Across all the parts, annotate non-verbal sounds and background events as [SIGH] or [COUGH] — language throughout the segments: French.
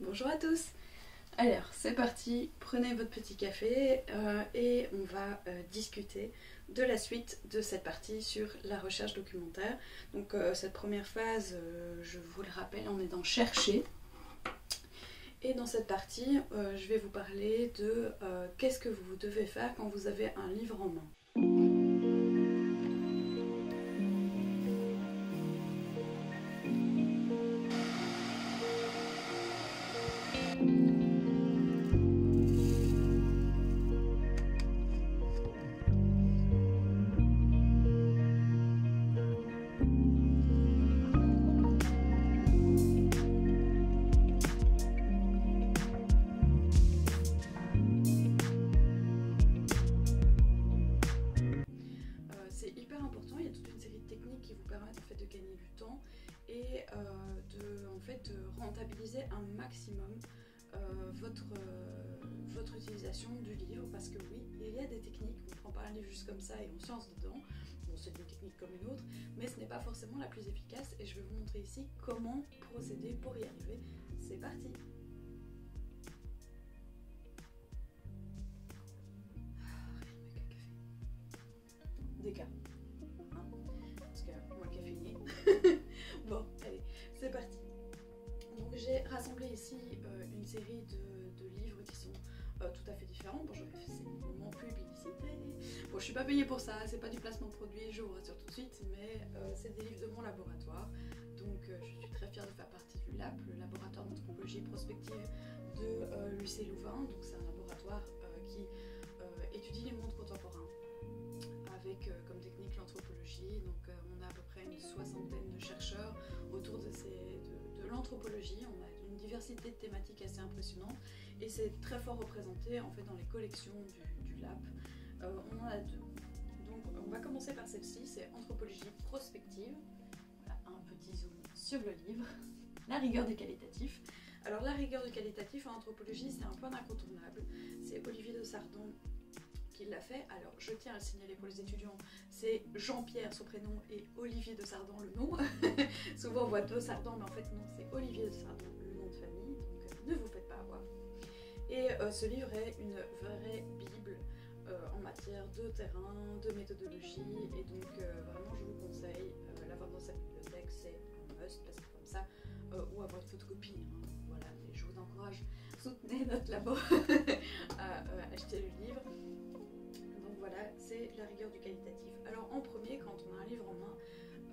Bonjour à tous Alors, c'est parti, prenez votre petit café euh, et on va euh, discuter de la suite de cette partie sur la recherche documentaire. Donc euh, cette première phase, je vous le rappelle, on est dans chercher. Et dans cette partie, je vais vous parler de qu'est-ce que vous devez faire quand vous avez un livre en main. Euh, votre, euh, votre utilisation du livre parce que oui, il y a des techniques, on ne prend pas un livre juste comme ça et on se lance dedans. Bon, c'est une technique comme une autre, mais ce n'est pas forcément la plus efficace et je vais vous montrer ici comment procéder pour y arriver. C'est parti ça, c'est pas du placement de produit, je vous rassure tout de suite, mais euh, c'est des livres de mon laboratoire. Donc je suis très fière de faire partie du LAP, le laboratoire d'anthropologie prospective de l'UC Louvain. Donc c'est un laboratoire qui étudie les mondes contemporains avec comme technique l'anthropologie. Donc on a à peu près une soixantaine de chercheurs autour de ces, l'anthropologie. On a une diversité de thématiques assez impressionnante et c'est très fort représenté en fait dans les collections du. Euh, on a deux. On va commencer par celle-ci, c'est anthropologie prospective. Voilà, un petit zoom sur le livre. La rigueur du qualitatif. Alors la rigueur du qualitatif en anthropologie, c'est un point incontournable. C'est Olivier de Sardon l'a fait. Alors, je tiens à le signaler pour les étudiants, c'est Jean-Pierre son prénom et Olivier de Sardan le nom. [LAUGHS] Souvent on voit deux Sardan, mais en fait non, c'est Olivier de Sardan le nom de famille, donc euh, ne vous faites pas avoir. Et euh, ce livre est une vraie bible en matière de terrain, de méthodologie, et donc vraiment je vous conseille l'avoir dans sa bibliothèque, c'est un must parce que comme ça, ou avoir une photocopie. Hein. voilà, je vous encourage, soutenez notre labo à [LAUGHS] acheter le livre voilà, c'est la rigueur du qualitatif. Alors en premier, quand on a un livre en main,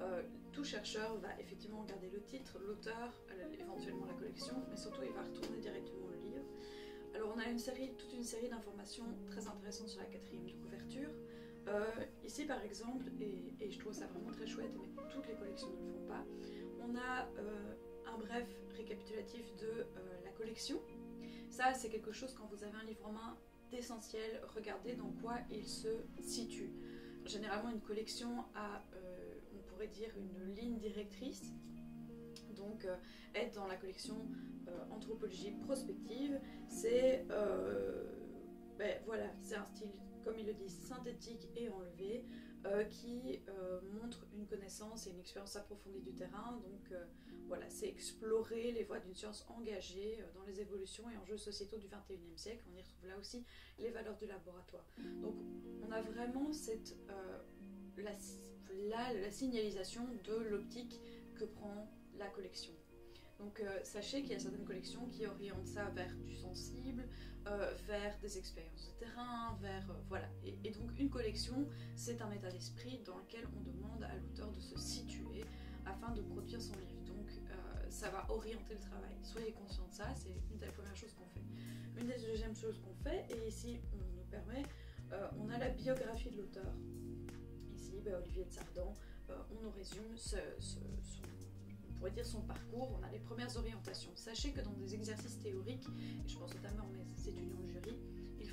euh, tout chercheur va effectivement regarder le titre, l'auteur, éventuellement la collection, mais surtout il va retourner directement. Alors on a une série, toute une série d'informations très intéressantes sur la quatrième de couverture. Euh, ici par exemple, et, je trouve ça vraiment très chouette, mais toutes les collections ne le font pas, on a euh, un bref récapitulatif de la collection. Ça c'est quelque chose quand vous avez un livre en main, d'essentiel, regardez dans quoi il se situe. Généralement, une collection a, euh, on pourrait dire, une ligne directrice. Donc, euh, être dans la collection euh, anthropologie prospective, c'est ben, voilà, c'est un style, comme il le dit, synthétique et enlevé, euh, qui euh, montre une connaissance et une expérience approfondie du terrain. Donc euh, voilà, c'est explorer les voies d'une science engagée dans les évolutions et enjeux sociétaux du 21e siècle. On y retrouve là aussi les valeurs du laboratoire. Donc on a vraiment cette, la, la signalisation de l'optique que prend la collection. Donc euh, sachez qu'il y a certaines collections qui orientent ça vers du sensible, euh, vers des expériences de terrain, vers... Euh, voilà. Et, donc une collection, c'est un état d'esprit dans lequel on demande à l'auteur de se situer afin de produire son livre. Donc ça va orienter le travail. Soyez conscients de ça, c'est une des premières choses qu'on fait. Une des deuxièmes choses qu'on fait, et ici on nous permet, on a la biographie de l'auteur. Ici, bah, Olivier de Sardan, on nous résume son pourrait dire son parcours, on a les premières orientations. Sachez que dans des exercices théoriques, et je pense notamment à mes étudiants en jury,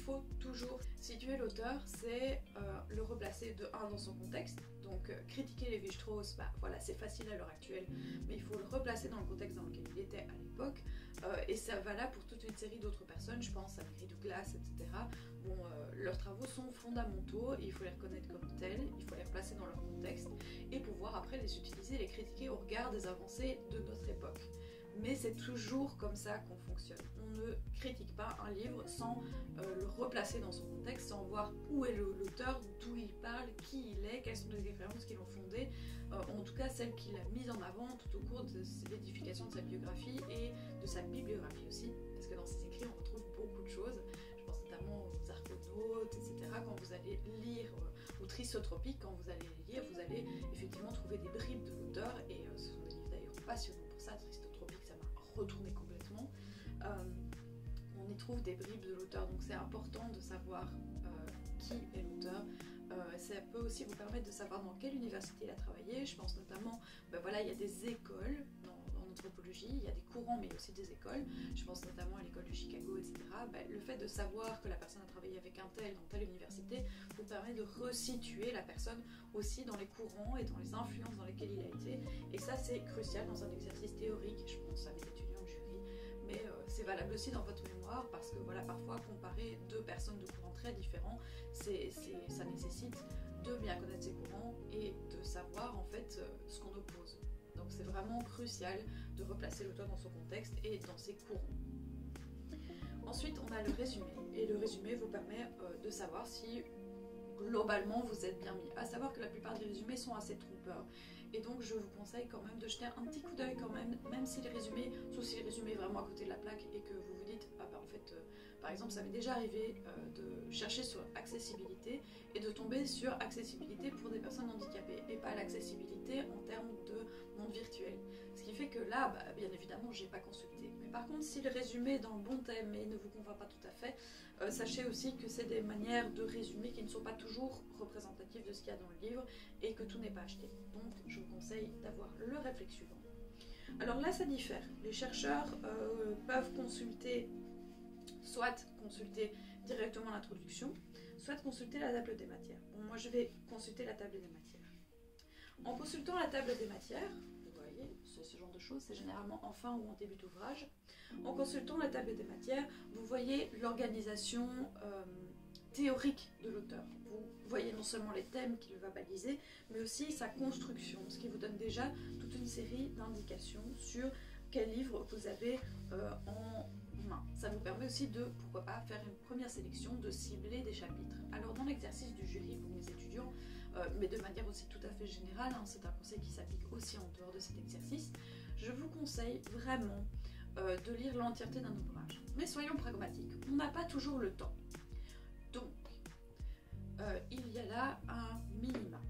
faut toujours situer l'auteur, c'est euh, le replacer de un dans son contexte. Donc euh, critiquer les strauss bah voilà, c'est facile à l'heure actuelle, mais il faut le replacer dans le contexte dans lequel il était à l'époque. Euh, et ça va là pour toute une série d'autres personnes, je pense à Mary Douglas, etc. Bon, leurs travaux sont fondamentaux, et il faut les reconnaître comme tels, il faut les replacer dans leur contexte, et pouvoir après les utiliser, les critiquer au regard des avancées de notre époque. Mais c'est toujours comme ça qu'on fonctionne. On ne critique pas un livre sans euh, le replacer dans son contexte, sans voir où est l'auteur, d'où il parle, qui il est, quelles sont les expériences qui l'ont fondé, euh, en tout cas celles qu'il a mises en avant tout au cours de l'édification de sa biographie et de sa bibliographie aussi, parce que dans ses écrits on retrouve beaucoup de choses. Je pense notamment aux argonautes, etc. Quand vous allez lire, euh, ou Trisotropique, quand vous allez les lire, vous allez effectivement trouver des bribes de l'auteur, et ce sont des livres d'ailleurs passionnants pour ça, Trisotropique, retourné complètement on y trouve des bribes de l'auteur, donc c'est important de savoir euh, qui est l'auteur. Euh, ça peut aussi vous permettre de savoir dans quelle université il a travaillé. Je pense notamment, ben voilà, il y a des écoles l'anthropologie, il y a des courants, mais aussi des écoles. Je pense notamment à l'école de Chicago, etc. Ben, le fait de savoir que la personne a travaillé avec un tel dans telle université vous permet de resituer la personne aussi dans les courants et dans les influences dans lesquelles il a été. Et ça, c'est crucial dans un exercice théorique. Je pense à mes étudiants euh, c'est valable aussi dans votre mémoire parce que voilà, parfois comparer deux personnes de courants très différents, ça nécessite de bien connaître ces courants et de savoir en fait euh, ce qu'on oppose. Donc c'est vraiment crucial de replacer l'auteur dans son contexte et dans ses courants. Ensuite, on a le résumé. Et le résumé vous permet euh, de savoir si globalement vous êtes bien mis. À savoir que la plupart des résumés sont assez trompeurs. Et donc je vous conseille quand même de jeter un petit coup d'œil quand même, même si les résumés, sauf si les résumés vraiment à côté de la plaque et que vous vous dites, ah bah en fait, euh, par exemple, ça m'est déjà arrivé euh, de chercher sur accessibilité et de tomber sur accessibilité pour des personnes handicapées et pas l'accessibilité en termes de monde virtuel. Fait que là, bah, bien évidemment, j'ai pas consulté. Mais par contre, si le résumé est dans le bon thème et ne vous convainc pas tout à fait, euh, sachez aussi que c'est des manières de résumer qui ne sont pas toujours représentatives de ce qu'il y a dans le livre et que tout n'est pas acheté. Donc, je vous conseille d'avoir le réflexe suivant. Alors là, ça diffère. Les chercheurs euh, peuvent consulter, soit consulter directement l'introduction, soit consulter la table des matières. Bon, moi, je vais consulter la table des matières. En consultant la table des matières, ce genre de choses, c'est généralement en fin ou en début d'ouvrage. En consultant la table des matières, vous voyez l'organisation euh, théorique de l'auteur. Vous voyez non seulement les thèmes qu'il va baliser, mais aussi sa construction, ce qui vous donne déjà toute une série d'indications sur quel livre vous avez euh, en main. Ça vous permet aussi de, pourquoi pas, faire une première sélection, de cibler des chapitres. Alors dans l'exercice du jury pour mes étudiants, euh, mais de manière aussi tout à fait générale, hein, c'est un conseil qui s'applique aussi en dehors de cet exercice, je vous conseille vraiment euh, de lire l'entièreté d'un ouvrage. Mais soyons pragmatiques, on n'a pas toujours le temps. Donc, euh, il y a là un minima.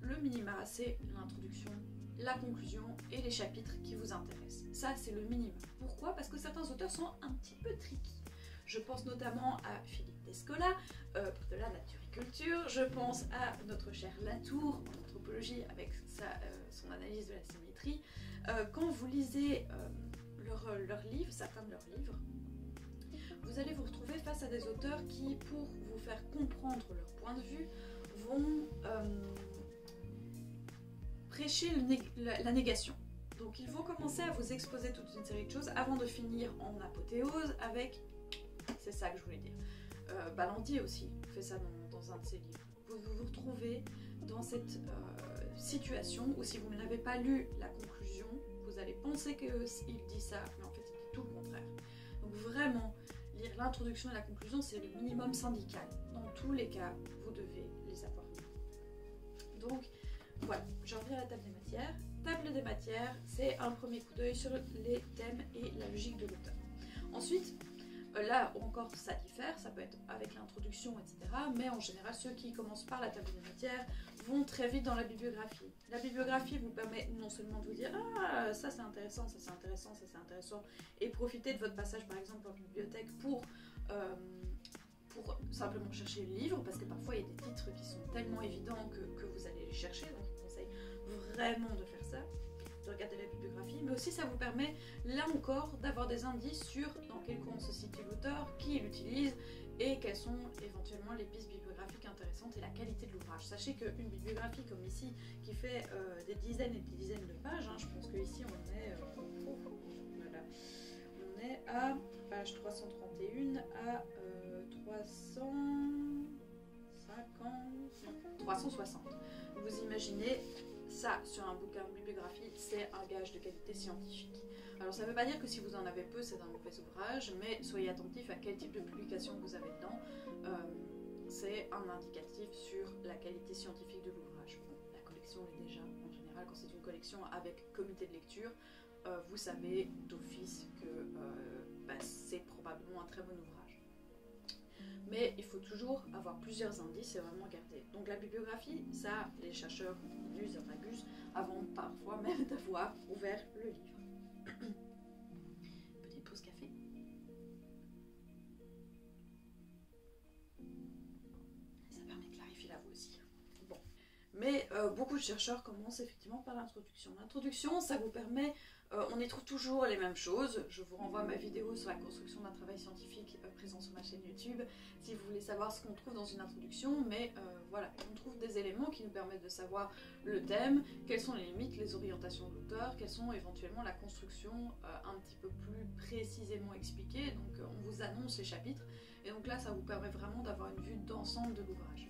Le minima, c'est l'introduction, la conclusion et les chapitres qui vous intéressent. Ça, c'est le minimum. Pourquoi? Parce que certains auteurs sont un petit peu tricky. Je pense notamment à Philippe Descola de la Je pense à notre cher Latour en anthropologie avec euh, son analyse de la symétrie. Euh, quand vous lisez leurs leur livres, certains de leurs livres, vous allez vous retrouver face à des auteurs qui, pour vous faire comprendre leur point de vue, vont prêcher la négation. Donc ils vont commencer à vous exposer toute une série de choses avant de finir en apothéose avec c'est ça que je voulais dire. Euh, Balandier aussi fait ça dans, un de ses livres. Vous vous, retrouvez dans cette euh, situation où si vous n'avez pas lu la conclusion, vous allez penser qu'il dit ça, mais en fait il dit tout le contraire. Donc vraiment, lire l'introduction et la conclusion, c'est le minimum syndical. Dans tous les cas, vous devez les avoir. Donc voilà, j'en reviens à la table des matières. Table des matières, c'est un premier coup d'œil sur les thèmes et la logique de l'auteur. Ensuite, Là encore, ça diffère, ça peut être avec l'introduction, etc. Mais en général, ceux qui commencent par la table des matières vont très vite dans la bibliographie. La bibliographie vous permet non seulement de vous dire Ah, ça c'est intéressant, ça c'est intéressant, ça c'est intéressant, et profiter de votre passage par exemple en bibliothèque pour. Euh, simplement chercher le livre, parce que parfois il y a des titres qui sont tellement évidents que, que vous allez les chercher, donc je vous conseille vraiment de faire ça de regarder la bibliographie, mais aussi ça vous permet, là encore, d'avoir des indices sur dans quel courant se situe l'auteur, qui l'utilise et quelles sont éventuellement les pistes bibliographiques intéressantes et la qualité de l'ouvrage. Sachez qu'une bibliographie comme ici, qui fait euh, des dizaines et des dizaines de pages, hein, je pense qu'ici on est, euh, voilà, on est à page 331 à 350, euh, 360. Vous imaginez ça, sur un bouquin bibliographie, c'est un gage de qualité scientifique. Alors ça ne veut pas dire que si vous en avez peu, c'est un mauvais ouvrage, mais soyez attentif à quel type de publication vous avez dedans. Euh, c'est un indicatif sur la qualité scientifique de l'ouvrage. la collection est déjà, en général, quand c'est une collection avec comité de lecture, euh, vous savez d'office que euh, bah, c'est probablement un très bon ouvrage. Mais il faut toujours avoir plusieurs indices et vraiment garder. Donc la bibliographie, ça, les chercheurs usent et abusent avant parfois même [LAUGHS] d'avoir ouvert le livre. [COUGHS] Petite pause café. Ça permet de clarifier la voix aussi. Bon. Mais euh, beaucoup de chercheurs commencent effectivement par l'introduction. L'introduction, ça vous permet euh, on y trouve toujours les mêmes choses. Je vous renvoie à ma vidéo sur la construction d'un travail scientifique euh, présent sur ma chaîne YouTube si vous voulez savoir ce qu'on trouve dans une introduction. Mais euh, voilà, on trouve des éléments qui nous permettent de savoir le thème, quelles sont les limites, les orientations de l'auteur, quelles sont éventuellement la construction un petit peu plus précisément expliquée. Donc on vous annonce les chapitres et donc là ça vous permet vraiment d'avoir une vue d'ensemble de l'ouvrage.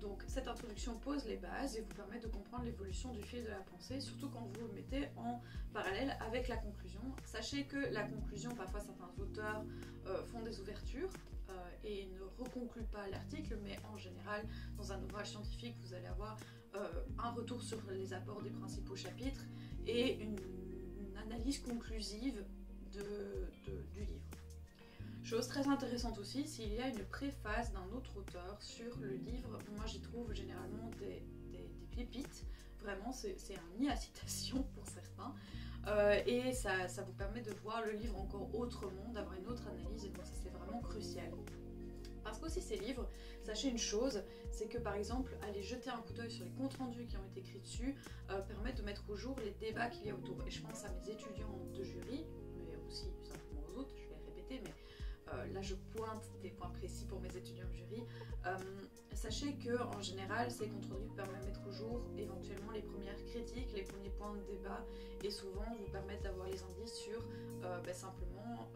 Donc cette introduction pose les bases et vous permet de comprendre l'évolution du fil de la pensée, surtout quand vous le mettez en parallèle avec la conclusion. Sachez que la conclusion, parfois certains auteurs euh, font des ouvertures euh, et ne reconcluent pas l'article, mais en général, dans un ouvrage scientifique, vous allez avoir euh, un retour sur les apports des principaux chapitres et une, analyse conclusive du livre. Chose très intéressante aussi, s'il y a une préface d'un autre auteur sur le livre, moi j'y trouve généralement des, pépites. Vraiment, c'est un nid à citation pour certains. Euh, et ça, vous permet de voir le livre encore autrement, d'avoir une autre analyse, et donc ça c'est vraiment crucial. Parce qu'aussi ces livres, sachez une chose, c'est que par exemple, aller jeter un coup d'œil sur les comptes rendus qui ont été écrits dessus euh, permet de mettre au jour les débats qu'il y a autour. Et je pense à mes étudiants de jury, mais aussi simplement aux autres, je vais répéter, mais là je pointe des points précis pour mes étudiants de jury. Euh, sachez que en général, ces contre-livres permettent de mettre au jour éventuellement les premières critiques, les premiers points de débat, et souvent vous permettent d'avoir les indices sur euh, ben, simplement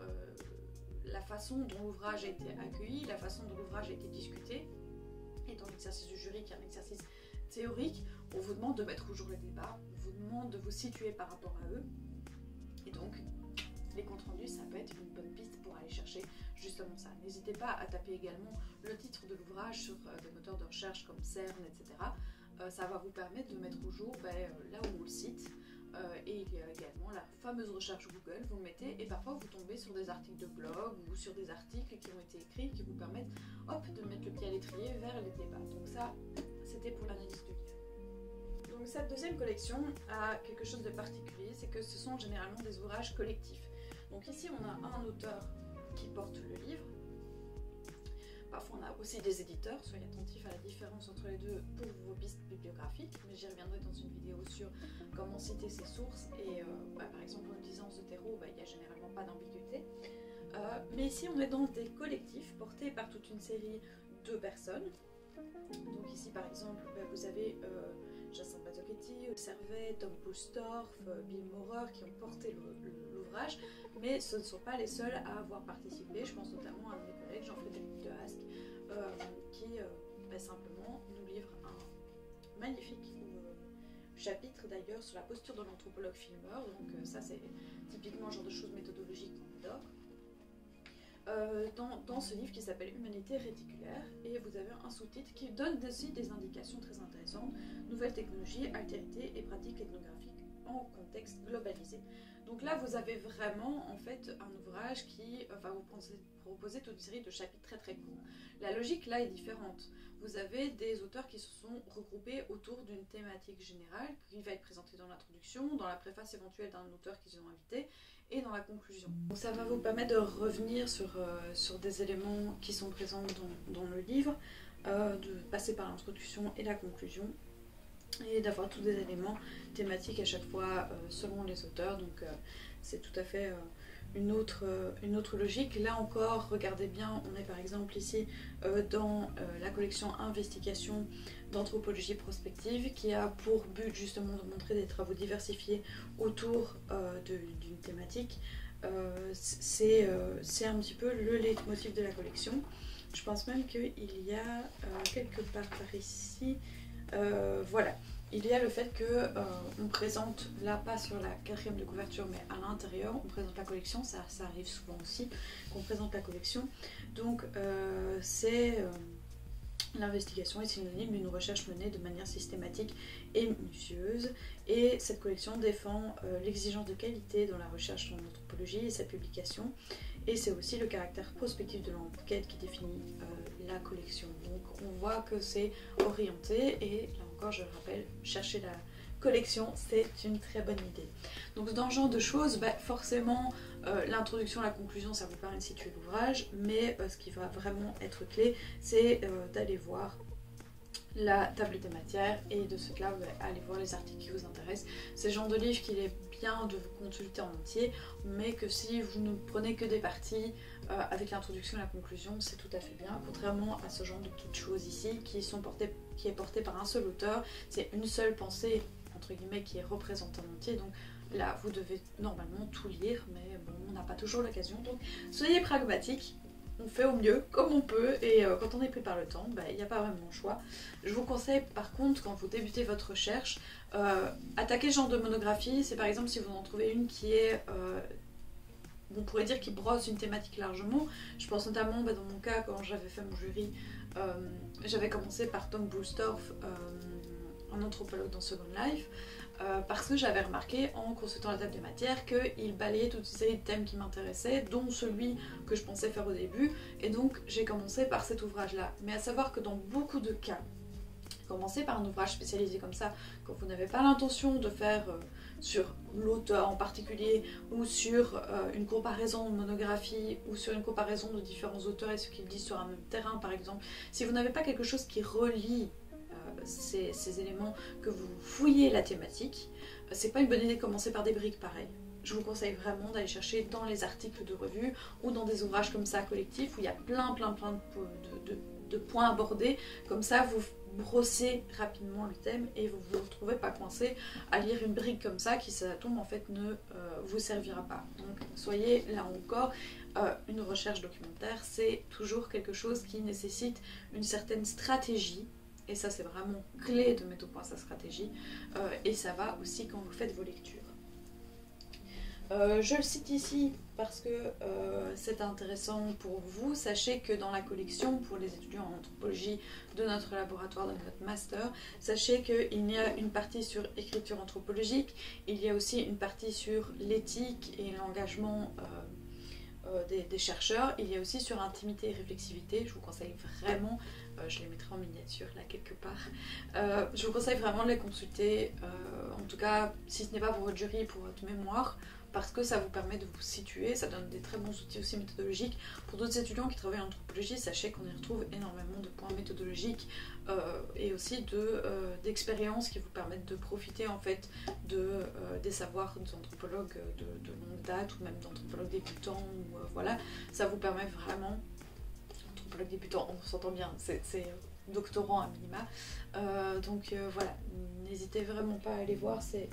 la façon dont l'ouvrage a été accueilli, la façon dont l'ouvrage a été discuté. Et dans l'exercice du jury, qui est un exercice théorique, on vous demande de mettre au jour les débats, on vous demande de vous situer par rapport à eux. Et donc, les comptes rendus, ça peut être une bonne piste pour aller chercher justement ça. N'hésitez pas à taper également le titre de l'ouvrage sur euh, des moteurs de recherche comme CERN, etc. Euh, ça va vous permettre de mettre au jour ben, euh, là où on le cite. et il y a également la fameuse recherche Google, vous le mettez et parfois vous tombez sur des articles de blog ou sur des articles qui ont été écrits qui vous permettent hop, de mettre le pied à l'étrier vers les débats. Donc ça, c'était pour l'analyse du livre. Donc cette deuxième collection a quelque chose de particulier, c'est que ce sont généralement des ouvrages collectifs. Donc ici, on a un auteur qui porte le livre. Parfois, on a aussi des éditeurs. Soyez attentifs à la différence entre les deux pour vos pistes bibliographiques. Mais j'y reviendrai dans une vidéo sur comment citer ses sources. Et euh, bah, par exemple, en utilisant Zotero, bah, il n'y a généralement pas d'ambiguïté. Euh, mais ici, on est dans des collectifs portés par toute une série de personnes. Donc ici, par exemple, bah, vous avez... Euh, Jacinthe Mazzochetti, Servet, Tom Pustorf, euh, Bill Maurer qui ont porté mais ce ne sont pas les seuls à avoir participé. Je pense notamment à un de mes collègues, Jean-Frédéric de euh, qui euh, bah, simplement nous livre un magnifique chapitre d'ailleurs sur la posture de l'anthropologue filmeur. Donc ça c'est typiquement le genre de choses méthodologiques qu'on adore. Euh, dans, ce livre qui s'appelle Humanité réticulaire et vous avez un sous-titre qui donne aussi des indications très intéressantes Nouvelles technologies, altérité et pratiques ethnographiques en contexte globalisé. Donc là, vous avez vraiment en fait un ouvrage qui va vous proposer toute une série de chapitres très très courts. La logique là est différente. Vous avez des auteurs qui se sont regroupés autour d'une thématique générale qui va être présentée dans l'introduction, dans la préface éventuelle d'un auteur qu'ils ont invité et dans la conclusion. Donc ça va vous permettre de revenir sur, euh, sur des éléments qui sont présents dans, dans le livre, euh, de passer par l'introduction et la conclusion et d'avoir tous des éléments thématiques à chaque fois euh, selon les auteurs. Donc c'est tout à fait une autre, euh, une autre logique. Là encore, regardez bien, on est par exemple ici euh, dans euh, la collection Investigation d'anthropologie prospective qui a pour but justement de montrer des travaux diversifiés autour d'une thématique. C'est un petit peu le leitmotiv de la collection. Je pense même qu'il y a quelque part par ici. Voilà. il y a le fait que euh, on présente, là pas sur la quatrième de couverture, mais à l'intérieur, on présente la collection, ça, ça arrive souvent aussi, qu'on présente la collection. Donc euh, c'est euh, l'investigation est synonyme d'une recherche menée de manière systématique et minutieuse. Et cette collection défend l'exigence de qualité dans la recherche en anthropologie et sa publication. Et c'est aussi le caractère prospectif de l'enquête qui définit la collection. Donc on voit que c'est orienté et là je le rappelle, chercher la collection, c'est une très bonne idée. Donc dans ce genre de choses, bah, forcément, euh, l'introduction, la conclusion, ça vous permet de situer l'ouvrage, mais euh, ce qui va vraiment être clé, c'est euh, d'aller voir la table des matières et de ce là vous allez voir les articles qui vous intéressent. C'est le genre de livre qu'il est bien de vous consulter en entier, mais que si vous ne prenez que des parties avec l'introduction et la conclusion, c'est tout à fait bien, contrairement à ce genre de petites choses ici qui sont portées qui est par un seul auteur. C'est une seule pensée, entre guillemets, qui est représentée en entier. Donc là, vous devez normalement tout lire, mais bon, on n'a pas toujours l'occasion. Donc soyez pragmatiques. On fait au mieux, comme on peut, et euh, quand on est pris par le temps, bah, il n'y a pas vraiment le choix. Je vous conseille par contre, quand vous débutez votre recherche, euh, attaquer ce genre de monographie. C'est par exemple si vous en trouvez une qui est euh, on pourrait dire qui brosse une thématique largement. Je pense notamment, bah, dans mon cas, quand j'avais fait mon jury, euh, j'avais commencé par Tom Bulstorff, euh, un anthropologue dans Second Life, euh, parce que j'avais remarqué en consultant la table des matières qu'il balayait toute une série de thèmes qui m'intéressaient, dont celui que je pensais faire au début, et donc j'ai commencé par cet ouvrage-là. Mais à savoir que dans beaucoup de cas, commencer par un ouvrage spécialisé comme ça, quand vous n'avez pas l'intention de faire sur l'auteur en particulier ou sur euh, une comparaison de monographie ou sur une comparaison de différents auteurs et ce qu'ils disent sur un même terrain par exemple, si vous n'avez pas quelque chose qui relie ces, éléments, que vous fouillez la thématique, euh, c'est pas une bonne idée de commencer par des briques pareilles. Je vous conseille vraiment d'aller chercher dans les articles de revue ou dans des ouvrages comme ça collectifs où il y a plein plein plein de, points abordés. Comme ça, vous brosser rapidement le thème et vous vous retrouvez pas coincé à lire une brique comme ça qui ça tombe en fait ne euh, vous servira pas. Donc soyez là encore, euh, une recherche documentaire c'est toujours quelque chose qui nécessite une certaine stratégie et ça c'est vraiment clé de mettre au point sa stratégie euh, et ça va aussi quand vous faites vos lectures. je le cite ici parce que euh, c'est intéressant pour vous. Sachez que dans la collection, pour les étudiants en anthropologie de notre laboratoire, de notre master, sachez qu'il y a une partie sur écriture anthropologique, il y a aussi une partie sur l'éthique et l'engagement euh, euh, des, chercheurs, il y a aussi sur intimité et réflexivité. Je vous conseille vraiment, je les mettrai en miniature là quelque part, je vous conseille vraiment de les consulter, en tout cas si ce n'est pas pour votre jury, pour votre mémoire parce que ça vous permet de vous situer, ça donne des très bons outils aussi méthodologiques. Pour d'autres étudiants qui travaillent en anthropologie, sachez qu'on y retrouve énormément de points méthodologiques euh, et aussi euh, d'expériences qui vous permettent de profiter en fait de, euh, des savoirs d'anthropologues de, longue date ou même d'anthropologues débutants. Voilà, ça vous permet vraiment, anthropologue débutant, on s'entend bien, c'est doctorant à minima. donc voilà, n'hésitez vraiment pas à aller voir, c'est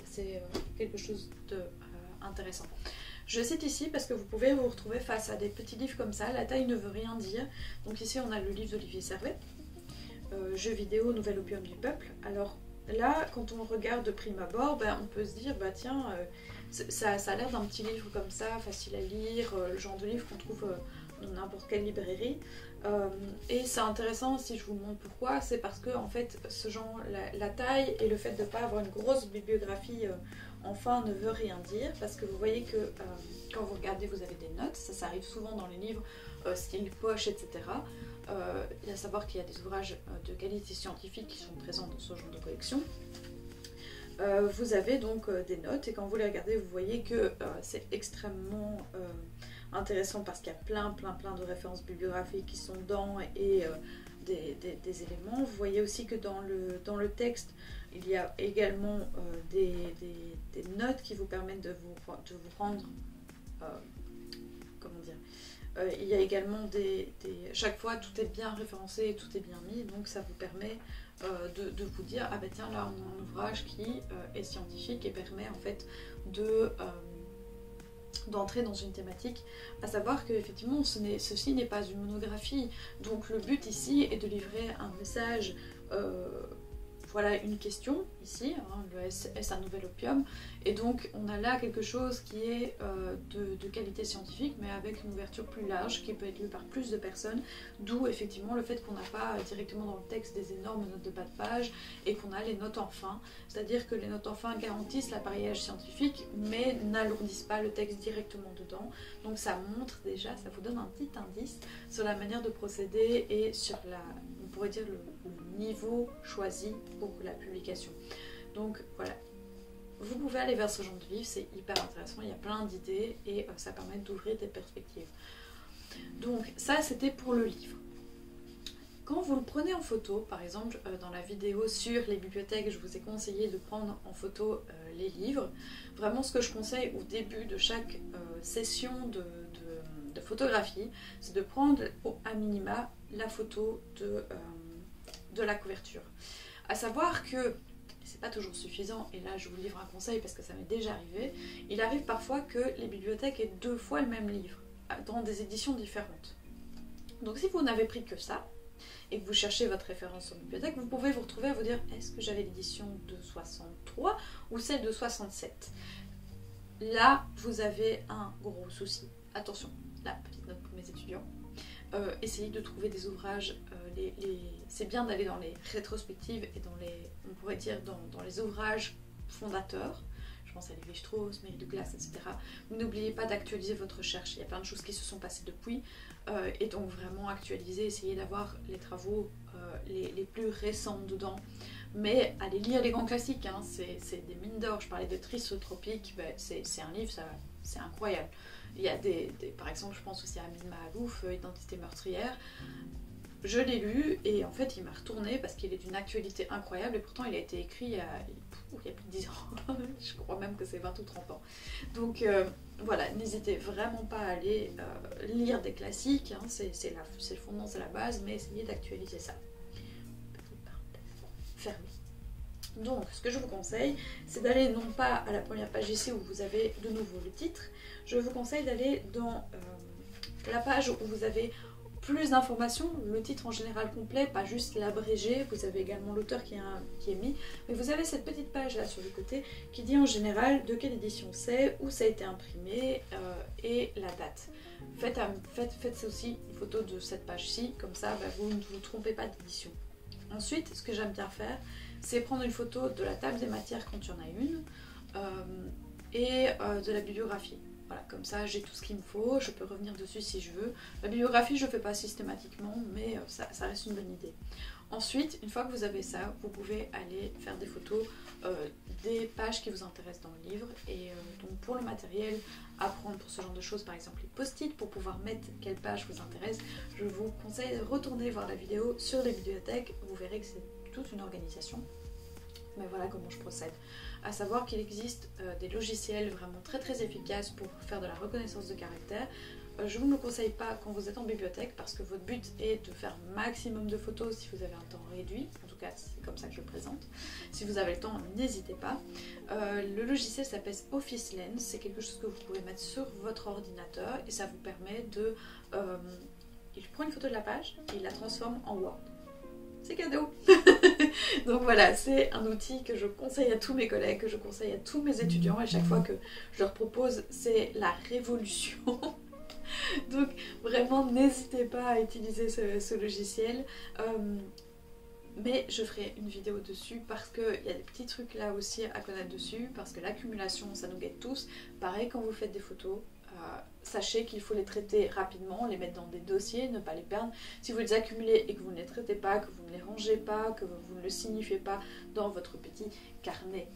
quelque chose de intéressant. Je cite ici parce que vous pouvez vous retrouver face à des petits livres comme ça. La taille ne veut rien dire. Donc ici on a le livre d'Olivier Servet, euh, Jeux vidéo, Nouvel opium du peuple. Alors là, quand on regarde de prime abord, ben, on peut se dire, bah tiens, euh, ça, a l'air d'un petit livre comme ça, facile à lire, euh, le genre de livre qu'on trouve dans n'importe quelle librairie. et c'est intéressant si je vous montre pourquoi, c'est parce que en fait ce genre, la taille et le fait de ne pas avoir une grosse bibliographie enfin ne veut rien dire parce que vous voyez que euh, quand vous regardez, vous avez des notes. Ça, ça arrive souvent dans les livres, euh, style poche, etc. Euh, il y à savoir qu'il y a des ouvrages de qualité scientifique qui sont présents dans ce genre de collection. vous avez donc des notes et quand vous les regardez, vous voyez que c'est extrêmement intéressant parce qu'il y a plein, plein, plein de références bibliographiques qui sont dedans et des, éléments. Vous voyez aussi que dans dans le texte, il y a également euh, des, notes qui vous permettent de vous, de vous rendre... Euh, comment dire euh, Il y a également des, Chaque fois, tout est bien référencé et tout est bien mis, donc ça vous permet de, vous dire, ah ben tiens, là on a un ouvrage qui est scientifique et permet en fait de d'entrer dans une thématique, à savoir que effectivement ce ceci n'est pas une monographie, donc le but ici est de livrer un message voilà une question ici, hein, le est-ce un nouvel opium. Et donc on a là quelque chose qui est euh, de, qualité scientifique, mais avec une ouverture plus large, qui peut être lue par plus de personnes, d'où effectivement le fait qu'on n'a pas directement dans le texte des énormes notes de bas de page et qu'on a les notes en fin, c'est-à-dire que les notes en fin garantissent l'appareillage scientifique, mais n'alourdissent pas le texte directement dedans. Donc ça montre déjà, ça vous donne un petit indice sur la manière de procéder et sur la, pourrait dire le niveau choisi pour la publication. Donc voilà, vous pouvez aller vers ce genre de livre, c'est hyper intéressant, il y a plein d'idées et euh, ça permet d'ouvrir des perspectives. Donc ça c'était pour le livre. Quand vous le prenez en photo, par exemple euh, dans la vidéo sur les bibliothèques, je vous ai conseillé de prendre en photo euh, les livres. Vraiment ce que je conseille au début de chaque session de, de photographie, c'est de prendre à minima la photo de de la couverture. À savoir que c'est pas toujours suffisant, et là je vous livre un conseil parce que ça m'est déjà arrivé, il arrive parfois que les bibliothèques aient deux fois le même livre, dans des éditions différentes. Donc si vous n'avez pris que ça, et que vous cherchez votre référence en bibliothèque, vous pouvez vous retrouver à vous dire est-ce que j'avais l'édition de 63 ou celle de 67 Là, vous avez un gros souci. Attention, la petite note pour mes étudiants. Euh, essayez de trouver des ouvrages c'est bien d'aller dans les rétrospectives et dans les, on pourrait dire, dans, les ouvrages fondateurs. Je pense à Lévi-Strauss, Mairie de Glace, etc. N'oubliez pas d'actualiser votre recherche. Il y a plein de choses qui se sont passées depuis. Euh, et donc vraiment actualiser, essayez d'avoir les travaux euh, les, plus récents dedans. Mais allez lire les grands classiques, hein. c'est des mines d'or. Je parlais de Trisotropique, ben, c'est un livre, c'est incroyable. Il y a des, par exemple, je pense aussi à Amin Mahalouf, euh, Identité meurtrière. Je l'ai lu et en fait il m'a retourné parce qu'il est d'une actualité incroyable et pourtant il a été écrit il y a, plus de 10 ans. [LAUGHS] je crois même que c'est 20 ou 30 ans. Donc euh, voilà, n'hésitez vraiment pas à aller euh, lire des classiques, hein. c'est le fondement, c'est la base, mais essayez d'actualiser ça. Petite. Donc, ce que je vous conseille, c'est d'aller non pas à la première page ici où vous avez de nouveau le titre, je vous conseille d'aller dans euh, la page où vous avez plus d'informations, le titre en général complet, pas juste l'abrégé, vous avez également l'auteur qui, est mis, mais vous avez cette petite page là sur le côté qui dit en général de quelle édition c'est, où ça a été imprimé euh, et la date. Faites, faites, faites, aussi une photo de cette page-ci, comme ça bah, vous ne vous trompez pas d'édition. Ensuite, ce que j'aime bien faire, c'est prendre une photo de la table des matières quand il y en a une euh, et euh, de la bibliographie. Voilà, comme ça j'ai tout ce qu'il me faut, je peux revenir dessus si je veux. La bibliographie je ne fais pas systématiquement, mais euh, ça, reste une bonne idée. Ensuite, une fois que vous avez ça, vous pouvez aller faire des photos des pages qui vous intéressent dans le livre. Et donc pour le matériel à prendre pour ce genre de choses, par exemple les post-it, pour pouvoir mettre quelle page vous intéresse, je vous conseille de retourner voir la vidéo sur les bibliothèques. Vous verrez que c'est toute une organisation. Mais voilà comment je procède. À savoir qu'il existe euh, des logiciels vraiment très très efficaces pour faire de la reconnaissance de caractère. Euh, je ne vous le conseille pas quand vous êtes en bibliothèque parce que votre but est de faire maximum de photos si vous avez un temps réduit. En tout cas, c'est comme ça que je le présente. Si vous avez le temps, n'hésitez pas. Euh, le logiciel s'appelle Office Lens. C'est quelque chose que vous pouvez mettre sur votre ordinateur et ça vous permet de... il prend une photo de la page et il la transforme en Word c'est cadeau. [LAUGHS] [LAUGHS] Donc voilà, c'est un outil que je conseille à tous mes collègues, que je conseille à tous mes étudiants. Et chaque fois que je leur propose, c'est la révolution. [LAUGHS] Donc vraiment, n'hésitez pas à utiliser ce, logiciel. Euh, mais je ferai une vidéo dessus parce qu'il y a des petits trucs là aussi à connaître dessus, parce que l'accumulation, ça nous guette tous. Pareil quand vous faites des photos, sachez qu'il faut les traiter rapidement, les mettre dans des dossiers, ne pas les perdre. Si vous les accumulez et que vous ne les traitez pas, que vous ne les rangez pas, que vous ne le signifiez pas dans votre petit carnet,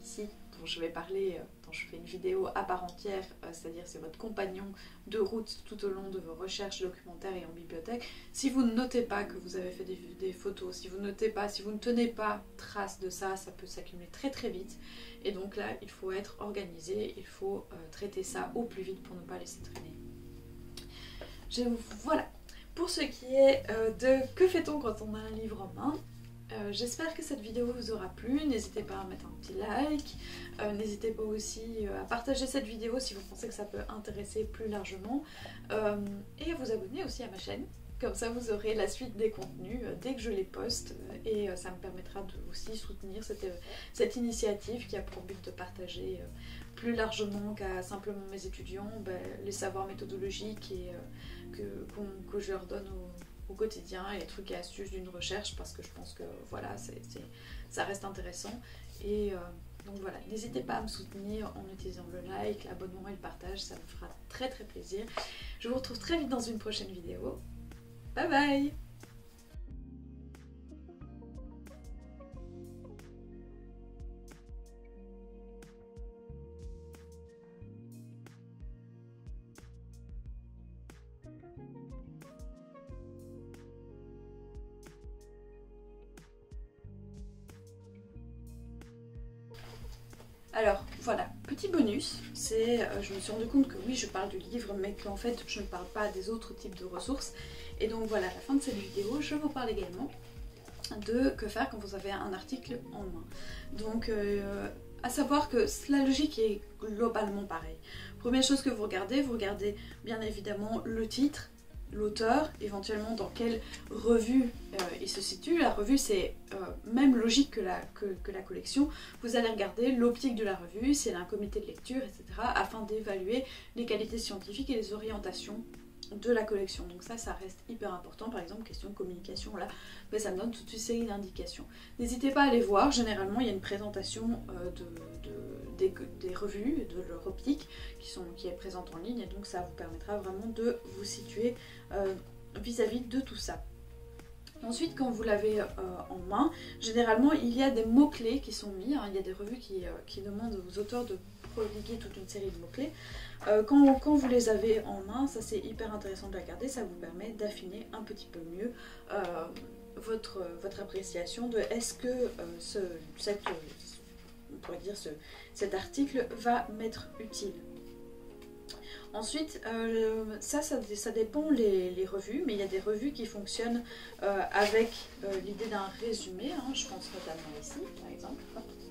ici, dont je vais parler, euh, je fais une vidéo à part entière, euh, c'est-à-dire c'est votre compagnon de route tout au long de vos recherches documentaires et en bibliothèque. Si vous ne notez pas que vous avez fait des, photos, si vous ne notez pas, si vous ne tenez pas trace de ça, ça peut s'accumuler très très vite. Et donc là, il faut être organisé, il faut euh, traiter ça au plus vite pour ne pas laisser traîner. voilà, pour ce qui est euh, de que fait-on quand on a un livre en main, euh, J'espère que cette vidéo vous aura plu, n'hésitez pas à mettre un petit like, n'hésitez pas aussi à partager cette vidéo si vous pensez que ça peut intéresser plus largement, et à vous abonner aussi à ma chaîne. Comme ça, vous aurez la suite des contenus euh, dès que je les poste. Et ça me permettra de aussi soutenir cette, cette initiative qui a pour but de partager plus largement qu'à simplement mes étudiants ben, les savoirs méthodologiques et, que, que, je leur donne au, quotidien et les trucs et astuces d'une recherche parce que je pense que voilà, ça reste intéressant. Et donc voilà, n'hésitez pas à me soutenir en utilisant le like, l'abonnement et le partage, ça me fera très très plaisir. Je vous retrouve très vite dans une prochaine vidéo. Bye bye petit bonus, c'est euh, je me suis rendu compte que oui je parle du livre mais qu'en fait je ne parle pas des autres types de ressources. Et donc voilà, à la fin de cette vidéo, je vous parle également de que faire quand vous avez un article en main. Donc euh, à savoir que la logique est globalement pareille. Première chose que vous regardez, vous regardez bien évidemment le titre, l'auteur, éventuellement dans quelle revue euh, il se situe. La revue, c'est euh, même logique que la, que, la, collection. Vous allez regarder l'optique de la revue, si elle a un comité de lecture, etc., afin d'évaluer les qualités scientifiques et les orientations de la collection. Donc ça, ça reste hyper important. Par exemple, question de communication, là, mais ça me donne toute une série d'indications. N'hésitez pas à aller voir. Généralement, il y a une présentation euh, de, des, revues, de leur optique, qui, sont, qui est présente en ligne. Et donc ça vous permettra vraiment de vous situer euh, vis-à-vis de tout ça. Ensuite, quand vous l'avez euh, en main, généralement, il y a des mots-clés qui sont mis. Hein. Il y a des revues qui, qui demandent aux auteurs de prodiguer toute une série de mots-clés. Euh, quand, vous les avez en main, ça c'est hyper intéressant de regarder, ça vous permet d'affiner un petit peu mieux euh, votre, votre appréciation de est-ce que euh, ce, cette, on pourrait dire ce, cet article va m'être utile. Ensuite, ça, ça, dépend les, revues, mais il y a des revues qui fonctionnent avec l'idée d'un résumé. Hein. je pense notamment ici, par exemple.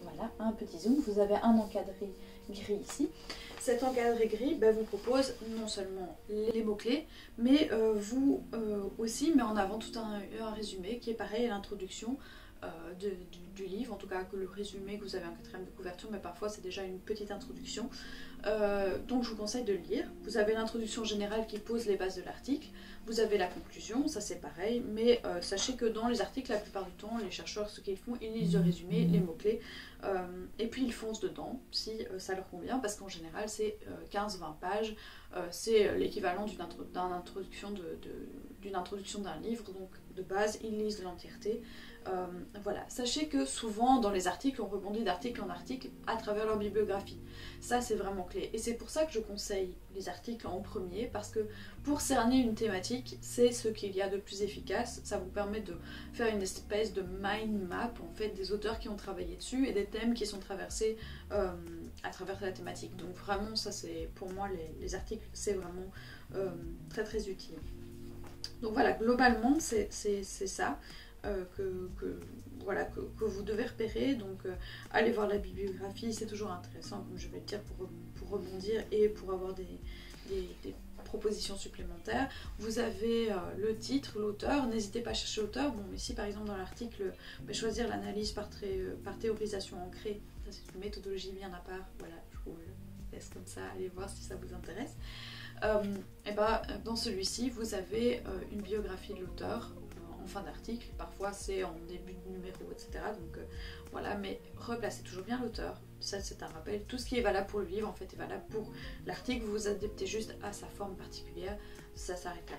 Voilà, un petit zoom. Vous avez un encadré gris ici. Cet encadré gris ben, vous propose non seulement les mots-clés, mais euh, vous euh, aussi met en avant tout un, résumé qui est pareil à l'introduction euh, du, livre, en tout cas que le résumé que vous avez en quatrième de couverture, mais parfois c'est déjà une petite introduction. donc je vous conseille de le lire. Vous avez l'introduction générale qui pose les bases de l'article. Vous avez la conclusion, ça c'est pareil, mais euh, sachez que dans les articles, la plupart du temps, les chercheurs, ce qu'ils font, ils lisent le résumé, les mots-clés, euh, et puis ils foncent dedans si euh, ça leur convient, parce qu'en général, c'est 15-20 pages, c'est l'équivalent d'une d'une introduction d'un livre, donc de base, ils lisent l'entièreté. Euh, voilà, sachez que souvent dans les articles, on rebondit d'article en article à travers leur bibliographie. Ça, c'est vraiment clé. Et c'est pour ça que je conseille les articles en premier, parce que pour cerner une thématique, c'est ce qu'il y a de plus efficace. Ça vous permet de faire une espèce de mind map en fait des auteurs qui ont travaillé dessus et des thèmes qui sont traversés euh, à travers la thématique. Donc vraiment, ça c'est pour moi les, articles, c'est vraiment euh, très très utile. Donc voilà, globalement, c'est ça. Euh, que, voilà, que, vous devez repérer. Donc euh, allez voir la bibliographie, c'est toujours intéressant, comme je vais le dire, pour, rebondir et pour avoir des, propositions supplémentaires. Vous avez euh, le titre, l'auteur, n'hésitez pas à chercher l'auteur. Bon, ici par exemple dans l'article, bah, choisir l'analyse par, théorisation ancrée, ça c'est une méthodologie bien à part. Voilà, je vous laisse comme ça, allez voir si ça vous intéresse. et bah, dans celui-ci, vous avez une biographie de l'auteur en fin d'article, parfois c'est en début de numéro, etc. Donc euh, voilà, mais replacez toujours bien l'auteur. Ça, c'est un rappel. Tout ce qui est valable pour le livre, en fait, est valable pour l'article. Vous vous adaptez juste à sa forme particulière. Ça s'arrête là.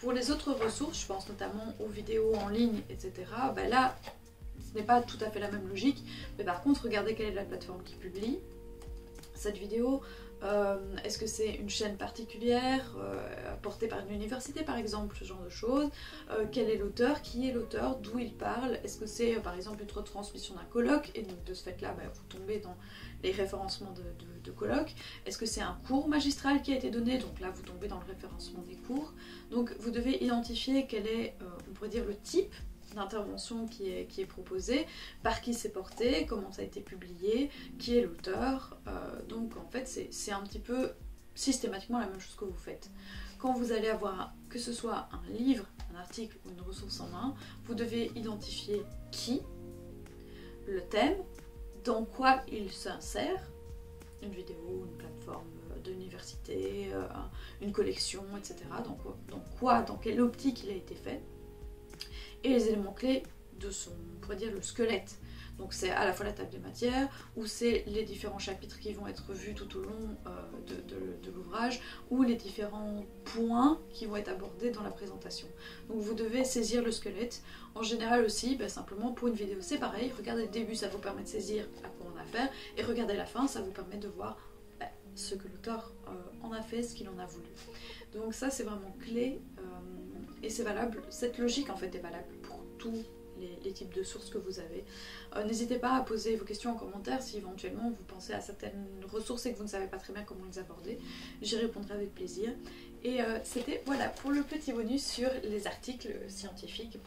Pour les autres ressources, je pense notamment aux vidéos en ligne, etc. Ben là, ce n'est pas tout à fait la même logique. Mais par contre, regardez quelle est la plateforme qui publie cette vidéo. Euh, est-ce que c'est une chaîne particulière euh, portée par une université par exemple, ce genre de choses euh, Quel est l'auteur Qui est l'auteur D'où il parle? Est-ce que c'est par exemple une retransmission d'un colloque? Et donc de ce fait-là, bah, vous tombez dans les référencements de, de, colloques. Est-ce que c'est un cours magistral qui a été donné? Donc là, vous tombez dans le référencement des cours. Donc vous devez identifier quel est, on pourrait dire, le type d'intervention qui est, proposée, par qui c'est porté, comment ça a été publié, qui est l'auteur. Euh, donc en fait c'est un petit peu systématiquement la même chose que vous faites. Quand vous allez avoir, que ce soit un livre, un article ou une ressource en main, vous devez identifier qui, le thème, dans quoi il s'insère, une vidéo, une plateforme d'université, euh, une collection, etc. Donc, dans quoi, dans quelle optique il a été fait, et les éléments clés de son, on pourrait dire, le squelette. Donc c'est à la fois la table des matières, ou c'est les différents chapitres qui vont être vus tout au long euh, de, l'ouvrage, ou les différents points qui vont être abordés dans la présentation. Donc vous devez saisir le squelette. En général aussi, bah, simplement pour une vidéo c'est pareil, regardez le début, ça vous permet de saisir à quoi on a affaire, et regardez la fin, ça vous permet de voir bah, ce que l'auteur euh, en a fait, ce qu'il en a voulu. Donc ça c'est vraiment clé, euh, et c'est valable, cette logique en fait est valable pour tous les, types de sources que vous avez. Euh, n'hésitez pas à poser vos questions en commentaire si éventuellement vous pensez à certaines ressources et que vous ne savez pas très bien comment les aborder. J'y répondrai avec plaisir. Et euh, c'était voilà pour le petit bonus sur les articles scientifiques.